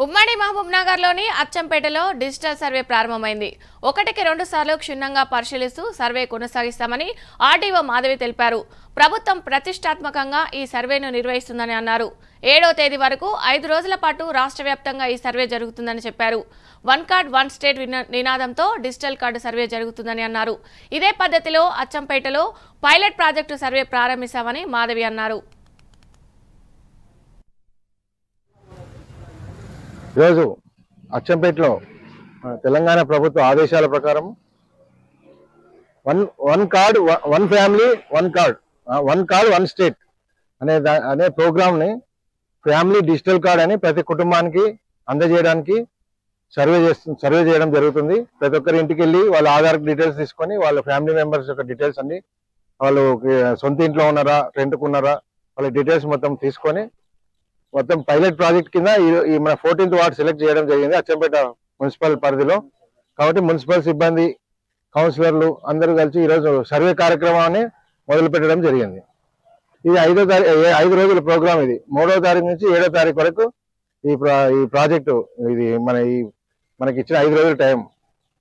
ఉమ్మడి మహబూబ్ నగర్లోని అచ్చంపేటలో digital survey ప్రారంభమైంది. ఒకటికి రెండు సార్లు క్షుణ్ణంగా పరిశీలిస్తూ సర్వే కొనసాగిస్తామని ఆర్డీఓ మాధవి తెలిపారు. ప్రభుత్వం ప్రతిష్టాత్మకంగా ఈ సర్వేను నిర్వహిస్తుందని అన్నారు. ఏడో తేదీ వరకు ఐదు రోజుల పాటు రాష్ట్ర వ్యాప్తంగా ఈ సర్వే జరుగుతుందని చెప్పారు. వన్ కార్డ్ వన్ స్టేట్ విన- నినాదంతో డిజిటల్ కార్డు సర్వే జరుగుతుందని అన్నారు. ఇదే పద్ధతిలో అచ్చంపేటలో పైలట్ ప్రాజెక్టు సర్వే ప్రారంభిస్తామని మాధవి అన్నారు. ఈరోజు అచ్చంపేటలో తెలంగాణ ప్రభుత్వ ఆదేశాల ప్రకారం one one card one family one card one card one state అనే అనే ప్రోగ్రామ్ని ఫ్యామిలీ డిజిటల్ కార్డ్ అని ప్రతి కుటుంబానికి అందజేయడానికి సర్వే చేస్తు సర్వే చేయడం జరుగుతుంది. ప్రతి ఒక్కరి ఇంటికి వెళ్ళి వాళ్ళ ఆధార్ డీటెయిల్స్ తీసుకొని వాళ్ళ ఫ్యామిలీ మెంబర్స్ యొక్క డీటెయిల్స్ అన్ని వాళ్ళు సొంత ఇంట్లో ఉన్నారా రెంట్కు ఉన్నారా వాళ్ళ డీటెయిల్స్ మొత్తం తీసుకొని మొత్తం పైలట్ ప్రాజెక్ట్ కింద ఈ- మన ఫోర్టీన్త్ వార్డ్ సెలెక్ట్ చేయడం జరిగింది అచ్చంపేట మున్సిపల్ పరిధిలో. కాబట్టి మున్సిపల్ సిబ్బంది కౌన్సిలర్లు అందరూ కలిసి ఈరోజు సర్వే కార్యక్రమాన్ని మొదలు పెట్టడం జరిగింది. ఇది ఐదో తారీఖు ఐదు రోజుల ప్రోగ్రామ్ ఇది. మూడో తారీఖు నుంచి ఏడో తారీఖు వరకు ఈ ప్రా- ఈ ప్రాజెక్టు ఇది మన ఈ మనకి ఇచ్చిన ఐదు రోజుల టైం.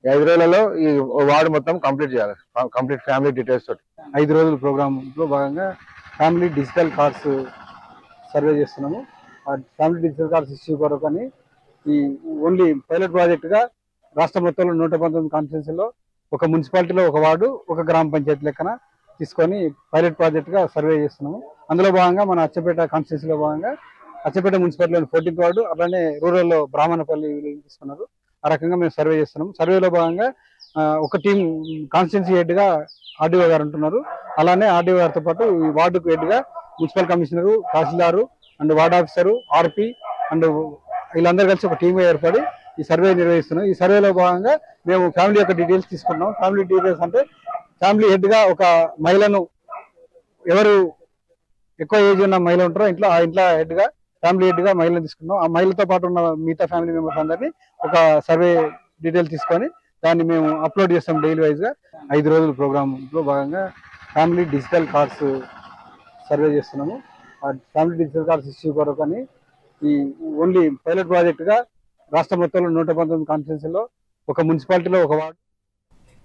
ఈ ఐదు రోజులలో ఈ వార్డు మొత్తం కంప్లీట్ చేయాలి. కంప్లీట్ ఫ్యామిలీ డీటెయిల్స్ తోటి. ఐదు రోజుల ప్రోగ్రాంలో భాగంగా ఫ్యామిలీ డిజిటల్ కార్డ్స్ సర్వే చేస్తున్నాము. ఫ్యామిలీ డిజిటల్ కార్డ్స్ ఇష్యూ కొరకు అని ఈ ఓన్లీ పైలట్ ప్రాజెక్టుగా రాష్ట్ర మొత్తంలో నూట పంతొమ్మిది కాన్స్టిట్యూన్సీ ఒక మున్సిపాలిటీలో ఒక వార్డు ఒక గ్రామ పంచాయతీ లెక్కన తీసుకొని పైలట్ ప్రాజెక్టుగా సర్వే చేస్తున్నాము. అందులో భాగంగా మన అచ్చపేట కాన్స్టిట్యూన్సీలో భాగంగా అచ్చపేట మున్సిపాలిటీలోని ఫోర్టీన్త్ వార్డు అలానే రూరల్లో బ్రాహ్మణపల్లి తీసుకున్నారు. ఆ రకంగా మేము సర్వే చేస్తున్నాం సర్వేలో భాగంగా ఒక టీం కాన్స్టిట్యున్సీ హెడ్గా ఆర్డీఓ గారు ఉంటున్నారు. అలానే ఆర్డీఓ గారితో పాటు ఈ వార్డుకు హెడ్గా municipal commissioner tahsildar and ward officer RP and వీళ్ళందరూ కలిసి ఒక టీమ్ ఏర్పడి ఈ సర్వే నిర్వహిస్తున్నాం. ఈ సర్వేలో భాగంగా మేము ఫ్యామిలీ యొక్క డీటెయిల్స్ తీసుకున్నాం ఫ్యామిలీ డీటెయిల్స్ అంటే ఫ్యామిలీ హెడ్గా ఒక మహిళను ఎవరు ఎక్కువ ఏజ్ ఉన్న మహిళ ఉంటారో ఇంట్లో ఆ ఇంట్లో హెడ్గా ఫ్యామిలీ హెడ్గా మహిళను తీసుకున్నాం ఆ మహిళతో పాటు ఉన్న మిగతా ఫ్యామిలీ మెంబర్స్ అందరినీ ఒక సర్వే డీటెయిల్ తీసుకొని దాన్ని మేము అప్లోడ్ చేస్తాం డైలీ వైజ్గా. ఐదు రోజుల ప్రోగ్రాంలో భాగంగా ఫ్యామిలీ డిజిటల్ కార్డ్స్ సర్వే చేస్తున్నాము. ఫ్యామిలీ డిజిటల్ కార్డ్స్ ఇష్యూ కొరకు అని ఈ ఓన్లీ పైలట్ ప్రాజెక్ట్గా రాష్ట్ర మొత్తంలో నూట పంతొమ్మిది కాన్స్టిట్యూన్సీలో ఒక మున్సిపాలిటీలో ఒక వార్డు